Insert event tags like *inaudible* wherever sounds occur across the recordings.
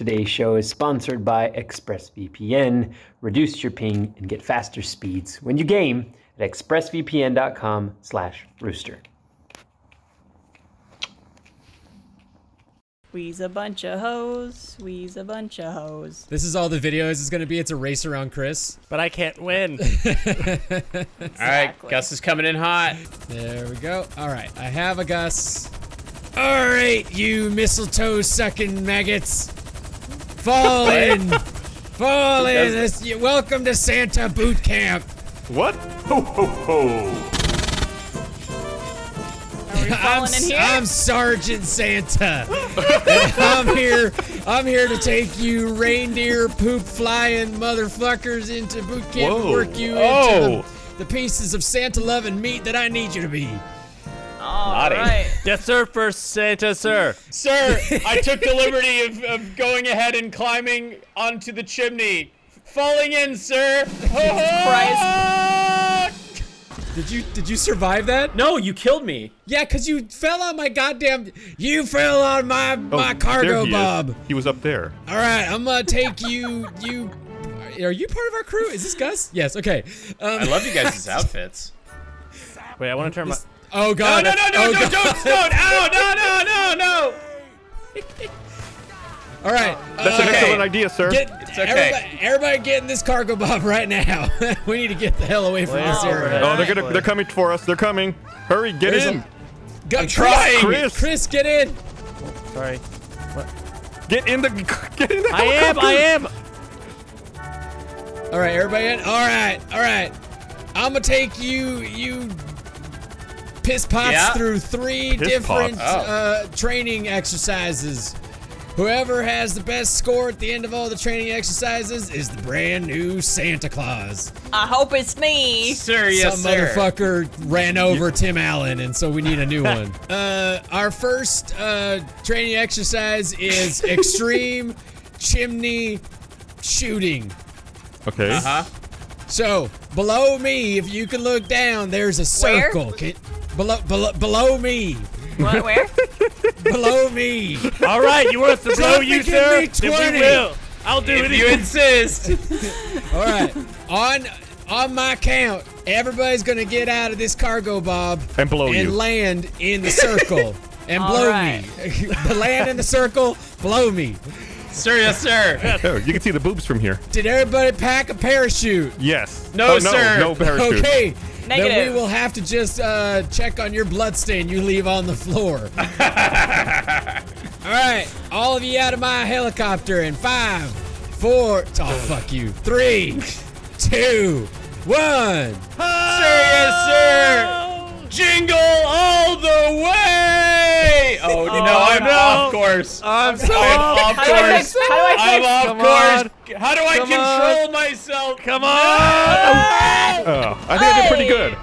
Today's show is sponsored by ExpressVPN. Reduce your ping and get faster speeds when you game at expressvpn.com/rooster. We's a bunch of hoes. We's a bunch of hoes. This is all the videos is going to be. It's a race around Chris. But I can't win. *laughs* All right, Gus is coming in hot. There we go. All right, I have a Gus. All right, you mistletoe sucking maggots. Fall in. Fall in. This- you- welcome to Santa Boot Camp. What? Ho ho ho! I'm, in here? I'm Sergeant Santa. I'm here. I'm here to take you reindeer poop flying motherfuckers into boot camp and work you Oh. into the, oh. the pieces of Santa loving meat that I need you to be. All Naughty. right. yes, sir, first Santa, sir. Sir, I took the liberty of, of going ahead and climbing onto the chimney. Falling in, sir. Christ. Did you did you survive that? No, you killed me. Yeah, cause you fell on my goddamn. You fell on my my Oh, cargo there he is. bob. He was up there. All right, I'm gonna take you. You are you part of our crew? Is this Gus? Yes. Okay. Um, I love you guys' outfits. *laughs* Wait, I want to turn my. Oh God. no, no, no, oh, no, God. don't, don't. *laughs* Ow, no, no, no, no. All right. That's uh, an okay. excellent idea, sir. Get okay. everybody, everybody get in this cargo bomb right now. *laughs* we need to get the hell away from Wait, this area. oh, they're gonna they're coming for us. They're coming. Hurry, get There's in. a- Go, I'm Chris, trying. Chris, Chris, get in. Sorry. get in the *laughs* get in the I am, I am. All right, everybody in. All right, all right. I'm gonna take you, you piss pots Yeah. through three Piss different. Oh. uh, training exercises. Whoever has the best score at the end of all the training exercises is the brand new Santa Claus. I hope it's me. Sir, yes, Some sir. motherfucker ran over Tim Allen, and so we need a new one. *laughs* Uh, our first uh, training exercise is *laughs* extreme chimney shooting. Okay. Uh-huh. So below me, if you can look down, there's a Where? circle. Can- below, below, below me, What, where? *laughs* below me. All right, you want us to blow Don't you, give sir? me Then 20. we will. I'll do If it. you insist. *laughs* All right, on on my count, everybody's gonna get out of this Cargobob And blow and you. land in the circle *laughs* and All blow right. me. the land in the circle, blow me. sir, yes, sir. Oh, you can see the boobs from here. Did everybody pack a parachute? Yes. No, oh, sir. No, no parachute. Okay. Then we will have to just uh, check on your blood stain you leave on the floor. *laughs* all right, all of you out of my helicopter in five, four, oh fuck you, three, *laughs* two, one. Sir, yes, sir. Jingle all the way. Oh, no, I'm no. off course. I'm so I'm off How do I course. fix? How do I I'm fix? off course. How do I Come control myself? Come on. Oh, I think I did pretty good.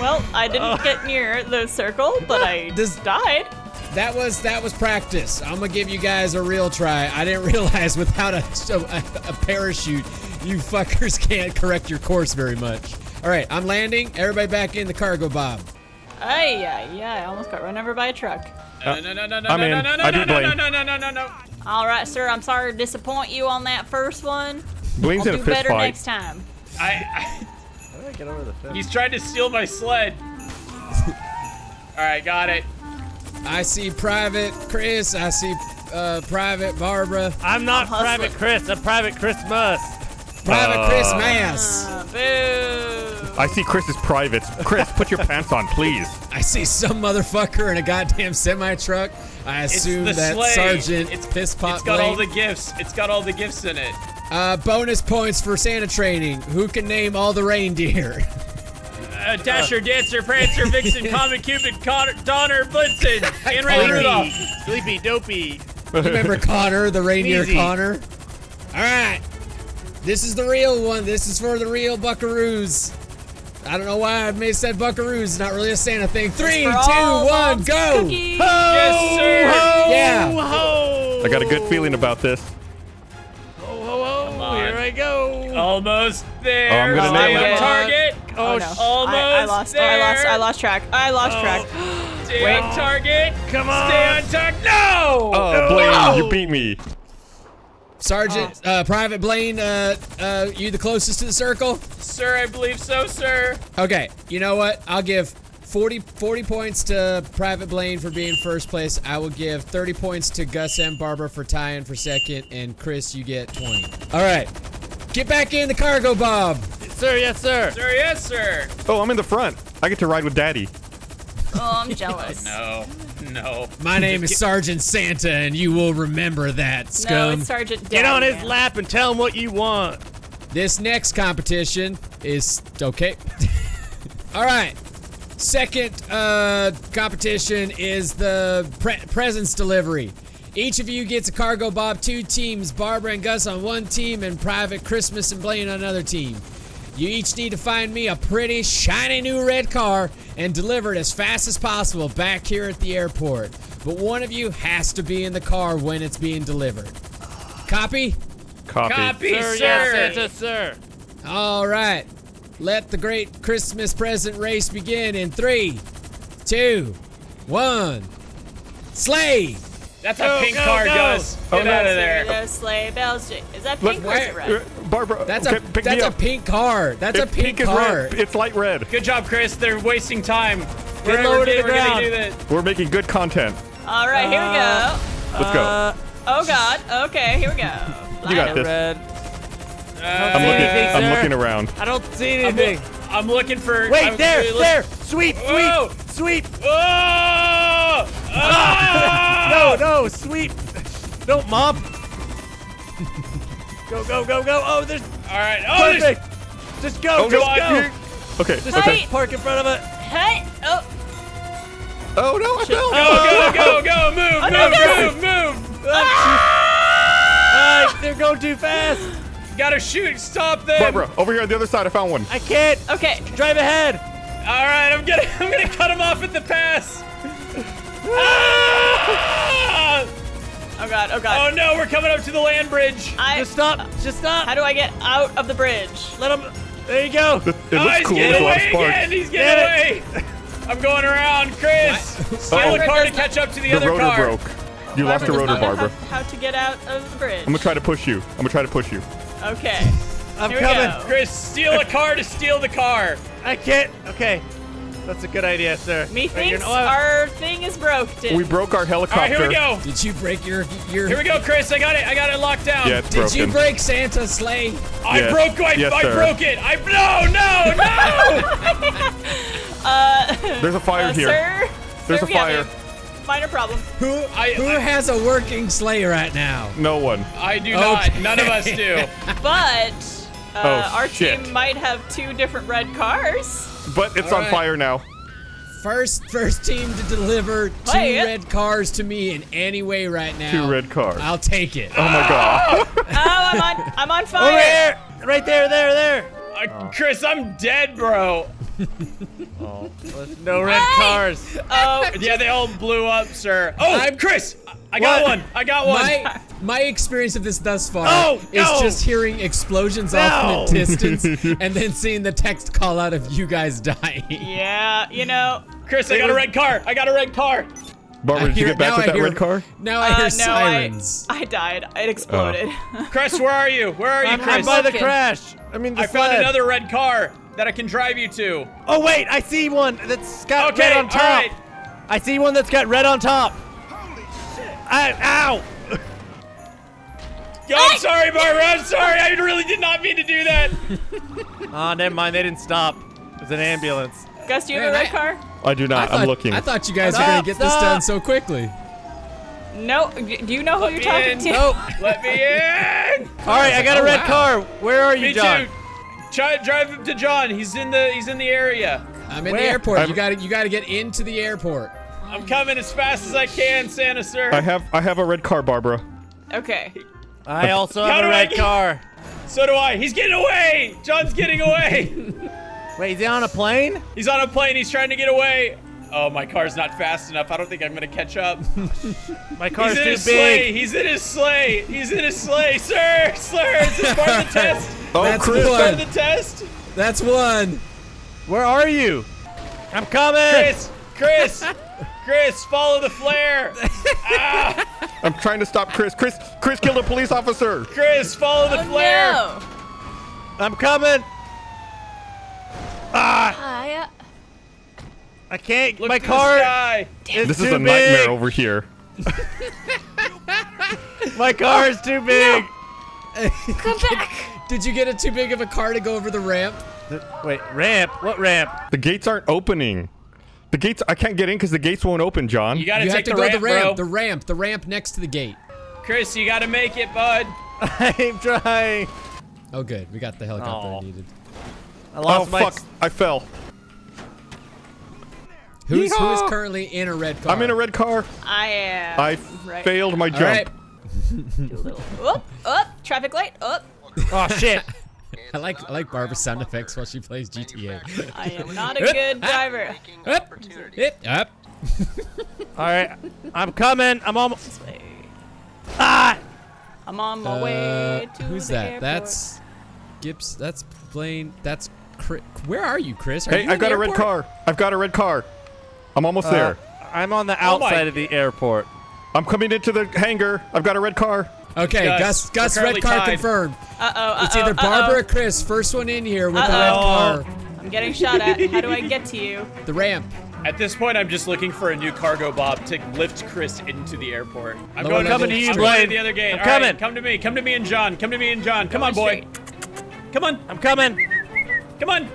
Well, I didn't get near the circle, but I Does- died. That was that was practice. I'm gonna give you guys a real try. I didn't realize without a, a, a parachute, you fuckers can't correct your course very much. All right, I'm landing. Everybody back in the Cargobob. Ay, yeah, yeah. I almost got run over by a truck. No, no, no, no, no, I'm no, in. no, no, I no, beat no, no, Blaine. no, no, no, no, no. All right, sir. I'm sorry to disappoint you on that first one. Blaine's I'll in a do fist better fight. next time. I, How do I get over the fence? he's trying to steal my sled. *laughs* All right, got it. I see Private Chris. I see uh, Private Barbara. I'm not hustling. Private Chris. I'm Private Christmas. Private Uh, Chris Mass. Uh, boo. I see Chris's privates. Chris, put your pants on, please. *laughs* I see some motherfucker in a goddamn semi truck. I It's assume the that sleigh. Sergeant It's Piss Pot It's got all the gifts. It's got all the gifts in it. Uh, bonus points for Santa training. Who can name all the reindeer? *laughs* Uh, Dasher, Dancer, Prancer, Vixen, *laughs* Comet, Cupid, Connor, Donner, Blitzen, and Ray Rudolph. Sleepy dopey. Remember Connor, the reindeer Easy. Connor? All right. This is the real one. This is for the real buckaroos. I don't know why I may have said buckaroos. It's not really a Santa thing. Three, For two, all one, mom's go! cookies. Yes, sir. Yeah. Ho, I got a good feeling about this. Ho, ho, ho. Here I go. Almost there. Oh, I'm gonna nail on it. target. Oh, no. Oh, almost I, I lost. Oh, I lost. there. I lost track. I lost Oh. *gasps* track. Stay Wait. on target. Come on. Stay on target. No. Oh, No. Blaine, you beat me. Sergeant, uh, Private Blaine, uh, uh, you the closest to the circle? Sir, I believe so, sir. Okay, you know what? I'll give 40, 40 points to Private Blaine for being first place. I will give 30 points to Gus and Barbara for tying for second, and Chris, you get 20. All right, get back in the cargo, Bob. Sir, yes, sir. Sir, yes, sir. Oh, I'm in the front. I get to ride with Daddy. Oh, I'm jealous. *laughs* No, no. My name is *laughs* Sergeant Santa, and you will remember that, No, scum. it's Sergeant Get on his Daddy. lap and tell him what you want. This next competition is okay. *laughs* All right. Second uh, competition is the pre- presents delivery. Each of you gets a Cargobob, two teams, Barbara and Gus on one team, and Private Christmas and Blaine on another team. You each need to find me a pretty shiny new red car and deliver it as fast as possible back here at the airport. But one of you has to be in the car when it's being delivered. Copy? Copy. Copy, Sir, sir. yes, Santa, sir. All right. Let the great Christmas present race begin in three, two, one. Sleigh! That's Go, a pink go, car, go. Gus. Oh, Get no. out of there. Those sleigh bells. Is that Look, pink or is it red? Uh, Barbara, That's okay, a pick that's me a up. pink car. That's a It's pink, car. red. It's light red. Good job, Chris. They're wasting time. We're, lower we're, to the we're gonna ground. do. We're making good content. All right, here we Uh, go. Let's go. Uh, Oh God. Okay, here we go. You got this. red. I'm Uh, looking. anything, I'm looking around. I don't see I'm, anything. I'm looking for. Wait, I'm there, really there. Sweep, Whoa. sweep, sweep. Oh! Ah! *laughs* No, no, sweep. Don't mop. Go, go, go, go. Oh, there's All right. Oh, there's- perfect. Just go, Oh, just God, go. you're- Okay. Just Okay. Park in front of it. Hey. Oh. Oh no! I fell. Go, go, go, go! Move, Oh, no, move, Gus. move, move! Ah, they're going too fast. Gotta shoot! Stop them! Barbara, over here on the other side, I found one. I can't. Okay. Drive ahead. All right, I'm gonna, *laughs* I'm gonna cut him off at the pass. *laughs* Ah! Oh God. Oh god. Oh no, we're coming up to the land bridge. I. Just stop. Just stop. How do I get out of the bridge? Let him. There you go. It oh, looks he's cool. Getting a lot of away sparks. again. He's Get getting away. I'm going around, Chris. Steal Uh-oh. a car to catch up to the, The other rotor car. broke. You lost Barbara a does rotor, Barbara. How, how to get out of the bridge? I'm gonna try to push you. I'm gonna try to push you. Okay. I'm Here we coming. go. Chris, steal a car to steal the car. I can't. Okay. That's a good idea, sir. Wait, Methinks you're- oh, our thing is broken. We broke our helicopter. All right, helicopter. here we go. Did you break your your? Here we go, Chris. I got it. I got it locked down. Yeah, it's Did broken. you break Santa's sleigh? I Yes. broke. I, Yes, I sir. broke it. I no, no, no. *laughs* There's a fire uh, here. Sir. There's sir, a we have fire. Minor problem. Who I- who I- has a working sleigh right now? No one. I do not. Okay. None of us do. *laughs* But uh, Oh, our shit. team might have two different red cars. But it's All on right. fire now. First first team to deliver two Wait. red cars to me in any way right now. Two red cars. I'll take it. Oh my *laughs* god. Oh, I'm on. I'm on fire. Over here. Right there, there, there. Uh, Chris, I'm dead, bro. Oh, no red Hey! cars. Oh, Yeah, they all blew up, sir. Oh, I'm- Chris, I got What? one. I got one. My my experience of this thus far No, is no. just hearing explosions off in the distance and then seeing the text call out of you guys dying. yeah. You know. Chris, I got a red car. I got a red car. Barbara, I did you get back now with I that hear- red car? Now I uh, hear no, sirens. I, I died. It exploded. Chris, where are you? Where are you, I'm, I'm by the crash. I mean, the I found another red car that I can drive you to. Oh wait, I see one that's got Okay, red on top. right. I see one that's got red on top. Holy shit. I, ow! Yo, I'm sorry, Barbara. I'm sorry. I really did not mean to do that. Oh, *laughs* never mind. They didn't stop. It was an ambulance. Gus, do you have a Man, red car? I do I not. thought, I'm looking. I thought you guys were gonna get this done so quickly. No. Do you know who Let you're talking in. to? Nope. Let me in. All right, I got a Oh, red wow. car. Where are you, Me Jon? too. Try, to drive him to Jon. He's in the he's in the area. I'm in Where? the airport. I'm- you got to you got to get into the airport. I'm coming as fast as I can, Santa sir. I have I have a red car, Barbara. Okay. I also How have do a I red get- car. So do I. He's getting away. Jon's getting away. *laughs* Wait, is he on a plane? He's on a plane. He's trying to get away. Oh, my car's not fast enough. I don't think I'm gonna catch up. *laughs* My car's He's in too his sleigh. He's in his sleigh. He's in his sleigh, sir. Sir, is this part of the *laughs* test? Oh, That's Chris. one. Part of the test? That's one. Where are you? I'm coming. Chris, Chris, *laughs* Chris, follow the flare. ah. I'm trying to stop Chris. Chris, Chris killed a police officer. Chris, follow the Oh flare. no! I'm coming. I, uh, I can't. Look my car is This too is a big. nightmare over here. *laughs* My car is too big. *laughs* come back! Did you get it too big of a car to go over the ramp? Wait, ramp? What ramp? The gates aren't opening. The gates, I can't get in because the gates won't open, Jon. You gotta you have take to the go ramp, the ramp, bro. the ramp, the ramp next to the gate. Chris, you gotta make it, bud. *laughs* I'm trying. Oh, good. We got the helicopter Aw. I needed. I oh, lost my. fuck. I fell. Who's who is currently in a red car? I'm in a red car. I am. I right. failed my All jump. right. *laughs* Up, up, traffic light, up. Oh shit. I like I like Barbara's sound effects while she plays GTA. I am not a *laughs* good driver. up, hip, up. All right, I'm coming. I'm almost. This way. Ah! I'm on my Uh, way to who's the that? airport. That's Gibbs. That's Blaine. That's Chris. Where are you, Chris? Are Hey, you I've in the got a red car. I've got a red car. I'm almost Uh, there. I'm on the Oh outside of the airport. I'm coming into the hangar. I've got a red car. Okay, Gus, Gus. Gus, red car tied. confirmed. Uh oh. Uh It's oh. either Barbara or Chris. First one in here with the red Uh-oh. car. I'm getting shot at. How do I get to you? The ramp. At this point, I'm just looking for a new Cargobob to lift Chris into the airport. I'm Lower going level to to you, I'm going to Blaine. the other gate. I'm All right, coming. come to me. Come to me and Jon. Come to me and Jon. Come on, Going boy. Come on. I'm coming. Come on.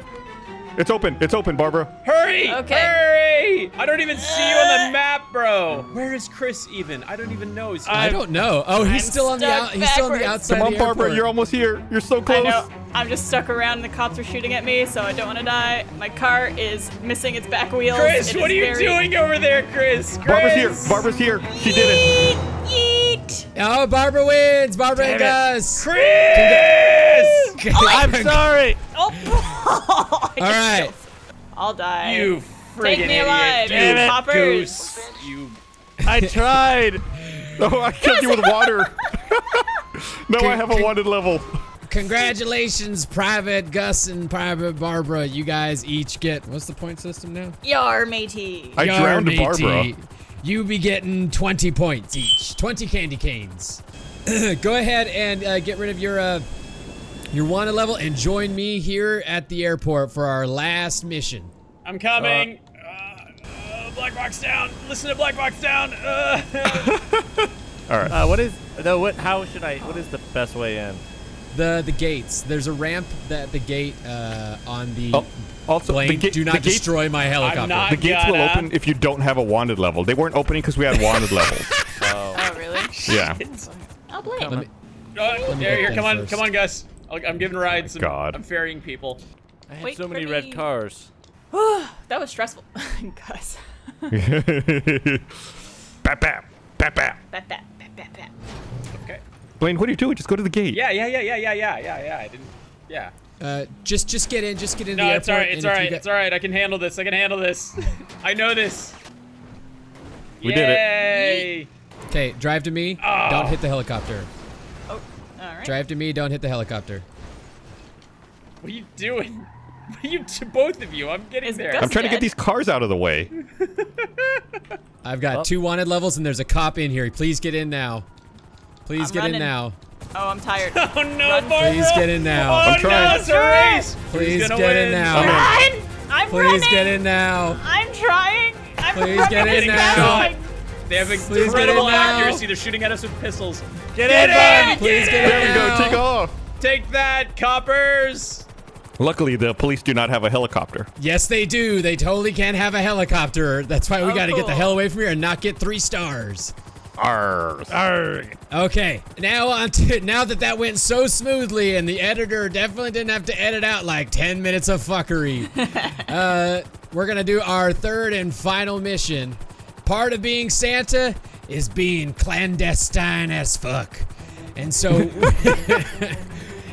It's open. It's open, Barbara. Hurry! Okay. Hurry! I don't even see you on the map, bro. Where is Chris even? I don't even know. Is he- I don't know. Oh, he's I'm still on the stuck out. He's still on the outside Come on, Barbara. airport. You're almost here. You're so close. I close. know. I'm just stuck around. The cops are shooting at me, so I don't want to die. My car is missing its back wheels. Chris, It what are you very- doing over there, Chris? Chris? Barbara's here. Barbara's here. She did it. Yeet, yeet. Oh, Barbara wins. Barbara and Damn Gus. Chris! I'm sorry. Oh, *laughs* All right. I'll die. You friggin' Take me idiot. alive, you Damn it, poppers. goose. You. *laughs* I tried. Oh, I killed you with water. *laughs* no, I have a Can- wanted level. Congratulations, Private Gus and Private Barbara. You guys each get what's the point system now? Yar, matey. I Yar, drowned matey. Barbara. You be getting 20 points each. 20 candy canes. *clears throat* Go ahead and uh, get rid of your uh, your wanted level and join me here at the airport for our last mission. I'm coming. Uh, black box down. Listen to black box down. Uh, *laughs* All right. Uh, what is? No. What? How should I? What is the best way in? The the gates. There's a ramp that the gate uh, on the Oh, also, Blaine, the, ga- do the not gates, destroy my helicopter. the gates will Gotta. open if you don't have a wanted level. They weren't opening because we had wanted levels. *laughs* Oh, really? *laughs* Yeah. Oh, blame. Let me- uh, me here, here, come on, first. come on, Gus. I'll, I'm giving rides. I'm, God. I'm ferrying people. I have Wait so many me. red cars. *sighs* That was stressful. Gus. *laughs* bap, bap, bap, bap. Bat, bat, bat, bat, bat. Okay. Blaine, what are you doing? Just go to the gate. Yeah, yeah, yeah, yeah, yeah, yeah, yeah, yeah. I didn't. Yeah. Uh, just just get in. Just get in No, the it's airport. alright. It's and if alright. get- It's alright. I can handle this. I can handle this. *laughs* I know this. We did it. Yay! Okay, drive to me. Oh. Don't hit the helicopter. Oh, All right. Drive to me. Don't hit the helicopter. What are you doing? What *laughs* are you to both of you? I'm getting Is there. Gus I'm trying to get dead? these cars out of the way. *laughs* I've got Oh. two wanted levels and there's a cop in here. Please get in now. Please I'm get in now. Oh, I'm tired. *laughs* Oh no, Run. Barbara! Please get in now. Oh I'm no, trying. it's a race! Please Who's gonna get in win? now. Run! I'm Please running. get in now. I'm trying. I'm Please running get in as now. fast. I- They have Please get incredible in now. accuracy. They're shooting at us with pistols. Get, Get in, in! bud. Please get in There we go. Take off. Take that, coppers! Luckily, the police do not have a helicopter. Yes, they do. They totally can't have a helicopter. That's why we Oh, got to get the hell away from here and not get three stars. Arrgh. Arrgh. Okay, now on to now that that went so smoothly, and the editor definitely didn't have to edit out like 10 minutes of fuckery. *laughs* uh, we're gonna do our third and final mission. Part of being Santa is being clandestine as fuck, and so *laughs*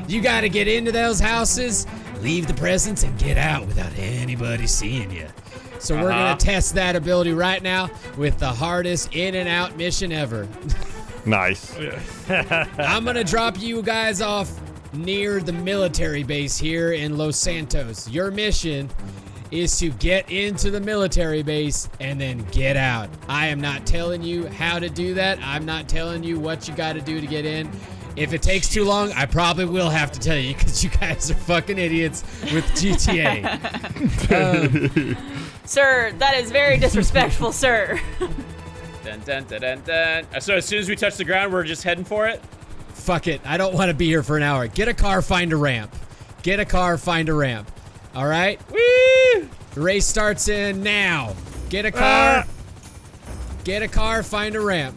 you got to get into those houses, leave the presents, and get out without anybody seeing you. So we're Uh-huh. gonna test that ability right now with the hardest in and out mission ever. Nice. *laughs* I'm gonna drop you guys off near the military base here in Los Santos. Your mission is to get into the military base and then get out. I am not telling you how to do that. I'm not telling you what you got to do to get in. If it takes too long, I probably will have to tell you because you guys are fucking idiots with GTA. *laughs* um, *laughs* Sir, that is very disrespectful, sir. Dun, dun, dun, dun, dun. Uh, So as soon as we touch the ground, we're just heading for it. fuck it. I don't want to be here for an hour. Get a car, find a ramp. Get a car, find a ramp. All right? Woo! The race starts in now. Get a car. Get a car, find a ramp.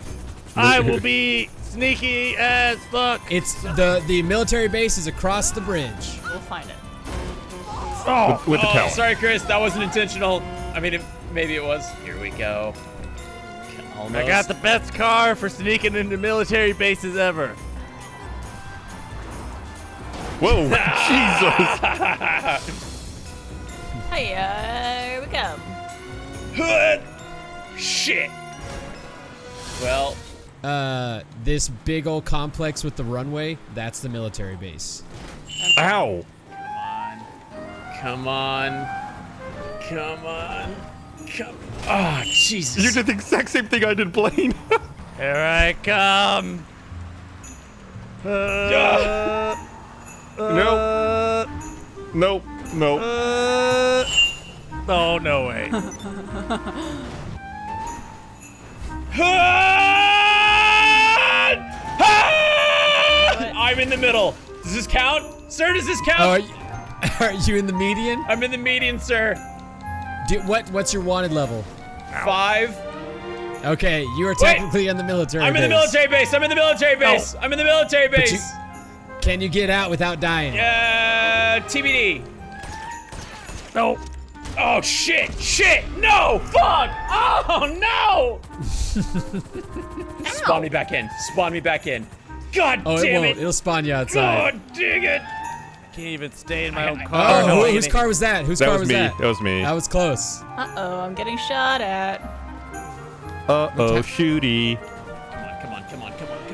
I will be sneaky as fuck. It's the the military base is across the bridge. We'll find it. with, with the Oh, tower. sorry, Chris. That wasn't intentional. I mean, it, maybe it was. Here we go. Almost. I got the best car for sneaking into military bases ever. Whoa, *laughs* Jesus! Hey, uh, here we come. Hood. Shit. Well, Uh, this big old complex with the runway, that's the military base. Ow! come on. Come on. Come. On. Come Oh, Jesus. You did the exact same thing I did, Blaine. *laughs* Here I come. Uh, no, nope, nope. uh, oh, no way. *laughs* I'm in the middle. Does this count? Sir, does this count? Oh, are you, *laughs* are you in the median? I'm in the median, sir. Do, what What's your wanted level? Five. Okay, you are technically in the military I'm in the base. military base. I'm in the military base. I'm in the military base. you- Can you get out without dying? Uh, TBD. No. Oh shit! Shit! No! Fuck! Oh no! *laughs* Spawn me back in. Spawn me back in. God Oh, it damn won't. it! It'll spawn you outside. God dang it! I Can't even stay in my own car. Oh, No, who- whose car was that? Whose That car was was me. that? That was me. That was close. Uh-oh, I'm getting shot at. Uh oh, shooty. Come on! Come on! Come on! Come on!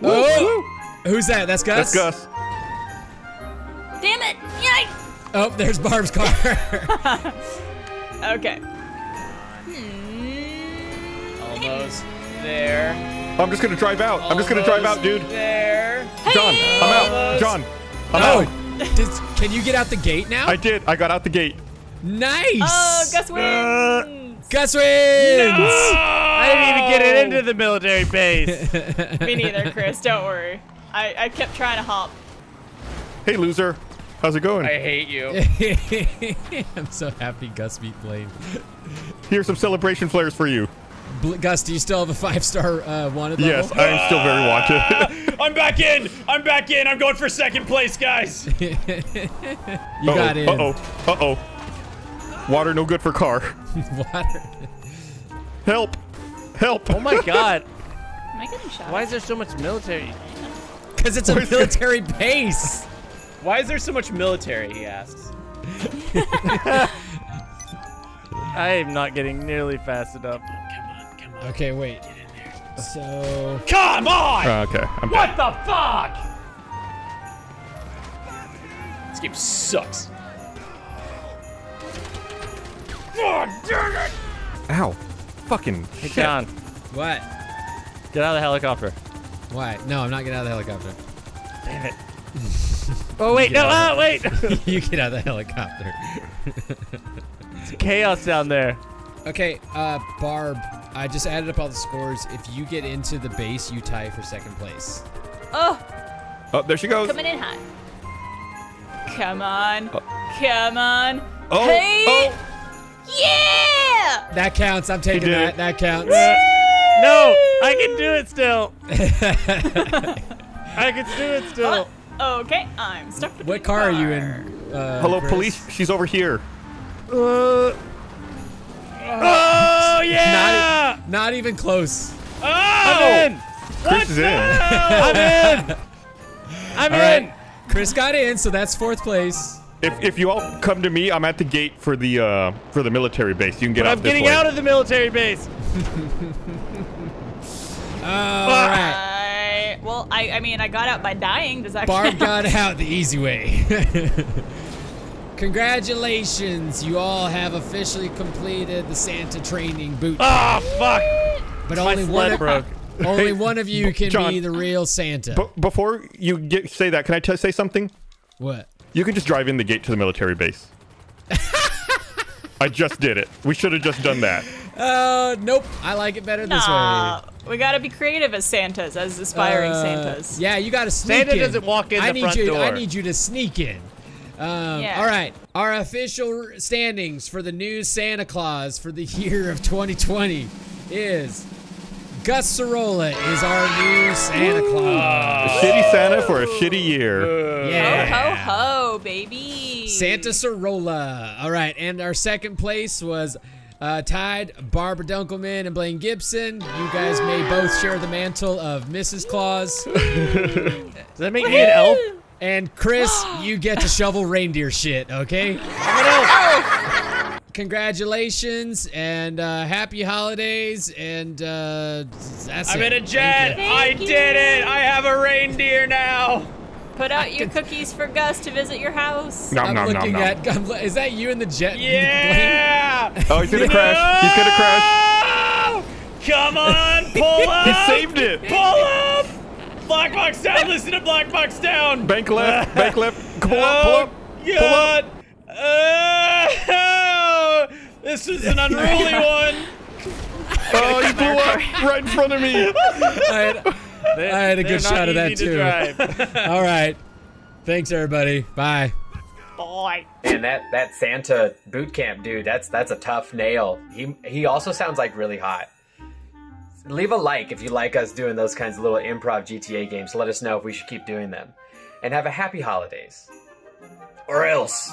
Come on! Oh, who's that? That's Gus. That's Gus. Damn it! Yikes! Oh, there's Barb's car. *laughs* Okay. Almost there. I'm just gonna drive out. I'm just gonna drive out, dude. Almost There. Jon, I'm out. Jon, I'm oh, out. *laughs* does- can you get out the gate now? I did. I got out the gate. nice. Oh, Gus Uh, wins! Gus wins. I didn't even get it into the military base. *laughs* Me neither, Chris. Don't worry. I, I kept trying to hop. Hey, loser. How's it going? I hate you. *laughs* I'm so happy Gus beat Blaine. Here's some celebration flares for you. Bl- Gus, do you still have a five-star uh, wanted level? Yes, I am still very wanted. *laughs* I'm back in. I'm back in. I'm going for second place, guys. *laughs* you got in. Uh oh. Uh oh. Water no good for car. *laughs* Water. Help. Help. Oh my god. Am I getting shot Why is there so much military? Because it's a Where's your- military base. Why is there so much military? He asks. I am not getting nearly fast enough. Okay, wait. So Come on! Uh, okay. I'm What the fuck? This game sucks. Oh, darn it! Ow. Fucking Hey, shit. Jon, what? get out of the helicopter. Why? No, I'm not getting out of the helicopter. Damn it. *laughs* oh, wait, no, ah, wait. *laughs* you get out of the helicopter. It's chaos down there. Okay, uh, Barb, I just added up all the scores. If you get into the base, you tie for second place. Oh, Oh, there she goes. coming in hot. Come on. Come on. Oh. Hey! Oh. Yeah! That counts. I'm taking that. it. That counts. No, I can do it still. *laughs* I can do it still. Okay, I'm stuck what car are you in? Uh, Hello, Chris? police. She's over here. Uh, oh, yeah. Not, not even close. I'm Oh! in. Chris is in. I'm in. I'm All in. right, Chris got in, so that's fourth place. If, if you all come to me, I'm at the gate for the uh for the military base. You can get But out I'm this getting way. out of the military base. *laughs* All right. I, well, I, I mean, I got out by dying. Does that Barb count? got out the easy way. *laughs* Congratulations, you all have officially completed the Santa training boot. Ah, fuck! but only one sled of, broke. *laughs* only Hey, one of you can Jon. be the real Santa. B- before you get, say that, can I t- say something? what? You can just drive in the gate to the military base. *laughs* I just did it. We should have just done that. Uh, nope. I like it better this Nah, way. we gotta be creative as Santas, as aspiring Uh, Santas. Yeah, you got to sneak Santa in. Santa doesn't walk in I the need front you. I need you to sneak in. Um, Yeah. All right. Our official standings for the new Santa Claus for the *laughs* year of 2020 is Gus Sorola is our new Santa A Claus. shitty Santa for a shitty year. yeah. Ho ho ho, baby. Santa Sorola. All right, and our second place was uh, tied Barbara Dunkelman and Blaine Gibson. You guys may both share the mantle of Mrs. Claus. *laughs* Does that make me an elf? And Chris, *gasps* you get to shovel reindeer shit, okay? Congratulations and uh, happy holidays and uh, that's I'm it. in a jet. Thank you. I you. did it. I have a reindeer now. Put out your cookies for Gus to visit your house. Nom I'm nom nom looking nom. at. *laughs* I'm, is that you in the jet? Yeah. Oh, he's gonna crash. He's gonna crash. Come on, pull *laughs* up. He saved it. Pull up. Black box down. *laughs* Listen to black box down. Bank left. *laughs* Bank left. Pull up. Pull up. Oh, Pull up. God. Oh, this is an unruly *laughs* one. Oh, he blew up right in front of me. I had, I had a good shot of that easy to too. All right. Thanks everybody. Bye. Boy. And that that Santa boot camp dude, that's that's a tough nail. He he also sounds like really hot. Leave a like if you like us doing those kinds of little improv GTA games. Let us know if we should keep doing them. And have a happy holidays. Or else.